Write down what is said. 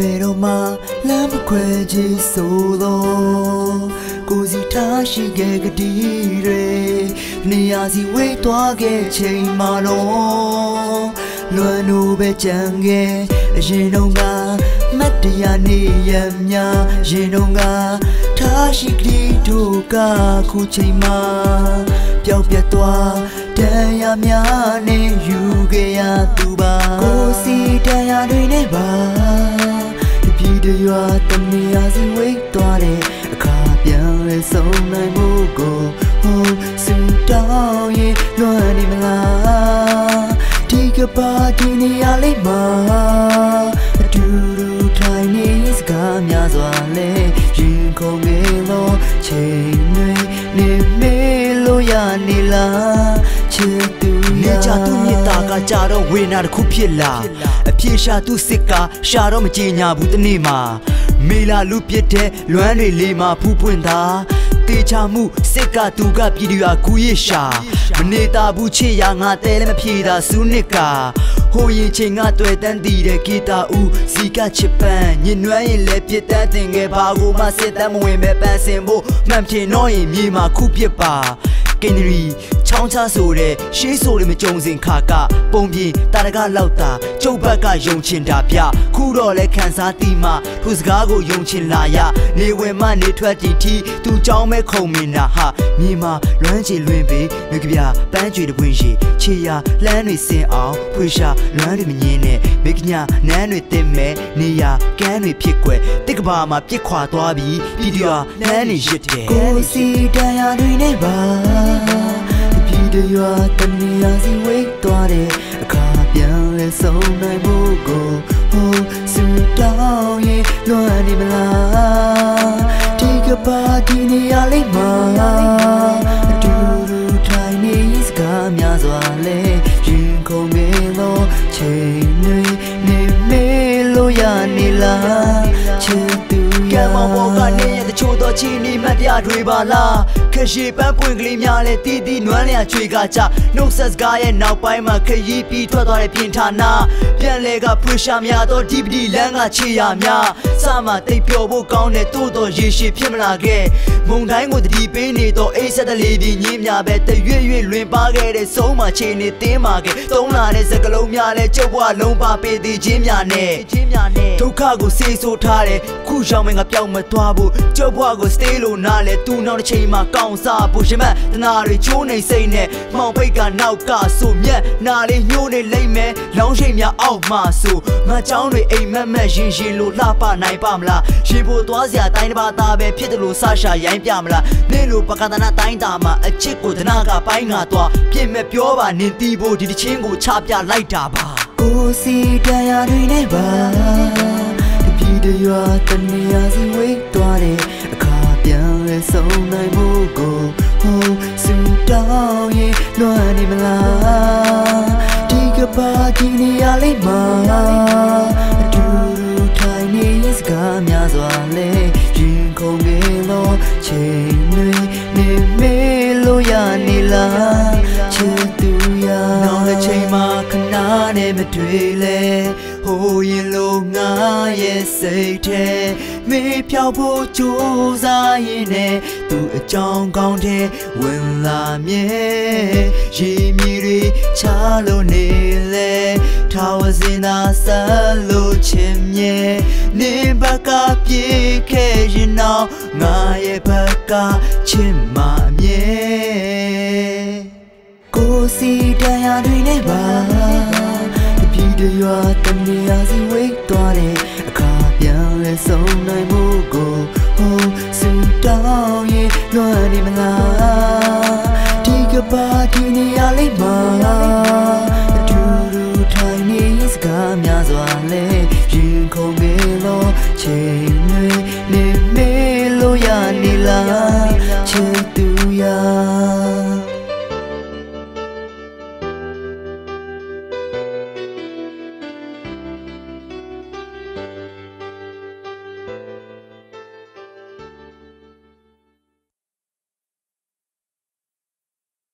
ဘယ်တော့မှလမ်းမခွဲကြည့်ဆိုတော့ကိုစီထားရှိခဲ့ကတိတွေနေရာစီဝေးသွားခဲ့ချိန်မှာတော့လွမ်းလို့ပဲကြံခဲ့အရင်တော့ကမတ်တရားနေရမြရင်တော့ကထားရှိကတိတို့ကခုချိန်မှာပျောက်ပြတ်သွားတရားများနဲ့ယူခဲ့ရသူပါကိုစီတရားတွေနဲ့ပါဒီတ ရွာတနေရာစီဝိတ်သွားတဲ့အခါပြန်လဲဆုံးနိုင်မှုကိုဟိုစူတောင်းရင်လွှမ်းနေမလားဒီကပါဒီနေရာလေးမှာအတူတူထိုင်နေစကားများစွာလဲရင်ခုန်နေလို့ချိန်တွေနေမေလို့ရနေလားချစ်သူနေချသူမြစ်တာကကြတော့ဝေနာတစ်ခုဖြစ်လာ အပြေရှာသူစစ်ကရှာတော့မကြင်ညာဘူးတနေ့မှာမေလာလူပြစ်တဲ့လွမ်းတွေလေးမှာဖူးပွင့်တာတေချာမှုစစ်ကသူကပြည်သူအကူရရှာမနေတာဘူးချစ်ရငါတဲလည်းမဖြေတာစူးနစ်ကဟိုရင်ချင်းငါတွေ့တန်းတည်တဲ့ဂီတာဦးစီကချစ်ပန်းညင်နွမ်းရင်လည်းပြစ်တန်းတင်ခဲ့ပါကိုမစစ်တမ်းမဝင်ပဲပန်းစင်ဖို့မှန်ဖြင်တော့ရင်မြေမှာခုပြစ်ပါ ကင်နရီချောင်းချဆိုတဲ့ရှေးဆိုတွေမကြုံစင်ခါကပုံပြင်းတာရကလောက်တာကျုပ်ဘက်ကယုံချင်တာဗျခုတော့လဲခံစားတီးမှသူစကားကိုယုံချင်လာရနေဝင်မှနေထွက်တီတီသူကြောင်းမဲ့ခုံမင်နာဟာမြေမှာလွမ်းချေလွင်ပေမြကပြပန်းကြွေတပွင့်ရေခြေရာလှမ်းတွေစင်အောင်ဖွေရှာလွမ်းတွေမငင်းနဲ့မိကညာနန်းတွေတင်မဲ့နေရာကန်းတွေဖြစ်ွယ်တိကဘာမှာပြစ်ခွာသွားပြီးပြည်တွာနန်းတွေရစ်တယ်ကိုစီတန်ရာတွေနဲ့ပါပြည်တွာတမီယာစီဝိတ်သွားတဲ့အခါပြန်လဲဆုံးနိုင်ဖို့ကိုဟို နေမလားဒီကပါဒီနေရာလေးမှာအတူတူထိုင်နေစကားများစွာလဲရင်ခုန်နေလို့ချိန်တွေနေမေလို့ရနေလားချစ်သူကံမောင်ဘောကနေရတချို့ သောချင်းနီမတ်တရားတွေပါလားခရှိပန်းပွင့်ကလေးများလဲတီးတီးနွမ်းလျာချွေကကြနှုတ်ဆက်စကားရဲ့နောက်ပိုင်းမှာခရီးပြီးထွက်သွားတဲ့ပြင်ဌာနပြန်လဲကဖွေရှာများသော DVD လမ်းကခြေရများစမှတိတ်ပျော်ဖို့ကောင်းတဲ့တိုးတော်ရေရှည်ဖြစ်မလာခဲ့မုံတိုင်းကိုတတိပေးနေတော့အိဆက်တလေးပြင်းညင်းများပဲတရွေ့ရွေ့လွင်ပါခဲ့တဲ့ဆုံးမချေနေတင်းမာခဲ့သုံးလာတဲ့စကလုံးများလဲကျုပ်ဘဝလုံးပါပေးသေးခြင်းများနဲ့ဒုက္ခကိုစေဆိုးထားတဲ့ခုရောက်မင်းကပြောင်းမသွားဘူးကျုပ်ဘဝကို stay လို့နားလဲသူနောက်တစ်ချိန်မှာကောင်းစားဖို့ရှင်မတနာတွေချိုးနေစိတ်နဲ့မှောင်ပိတ်ကနောက်ကဆိုမြက်နာလေးညှိုးနေလိမ့်မယ်လောင်းရှိန်များအောက်မှာဆိုငါချောင်းတွေအိမ်မက်မက်ရင်ရင်လို့လှပနိုင်ပါမလားရေဖို့သွားစရာတိုင်းတစ်ပါးသားပဲဖြစ်တယ်လို့ဆရှာရိုင်းပြမလားနင့်လိုပကဒနာတိုင်းတာမှာအချစ်ကိုဒနာကပိုင်းငါသွားပြင့်မဲ့ပြောပါနင်တီးဖို့ဒီတချင်းကိုချပြလိုက်တာပါကိုစီတန်ရာတွေနဲ့ပါတပြည်တရွာတနေရာစီဝေးသွားတယ် ခါပြန်လဲဆုံးနိုင်မှုကိုဟိုစူတောင်းရင်လွှမ်းနေမလားဒီကပါဒီနေရာလေးမှာအတူတူထိုင်နေစကားများစွာလဲရင်ခုန်နေလို့ချိန်တွေနေမေလို့ရနေလားချစ်သူရနောက်တစ်ချိန်မှာခဏနဲ့မတွေ့လဲဟိုရင်လိုငါ ရဲ့စိတ်ထဲမေးဖြောက်ဖို့ကြိုးစားရင်နဲ့သူအကြောင်းကောင်းတဲ့ဝင်လာမြဲရေမြီတွေချလို့နေလဲထာဝစင်သာဆက်လို့ချင်မြဲနေဘကပြေခဲ့ရင်တော့ငါရဲ့ဘကချင် သွားတဲ့အခါပြန်လဲဆုံးနိုင်မှုကိုဟိုစူတောင်းရင်လွှမ်းနေမလားဒီကပါဒီနေရာလေးမှာ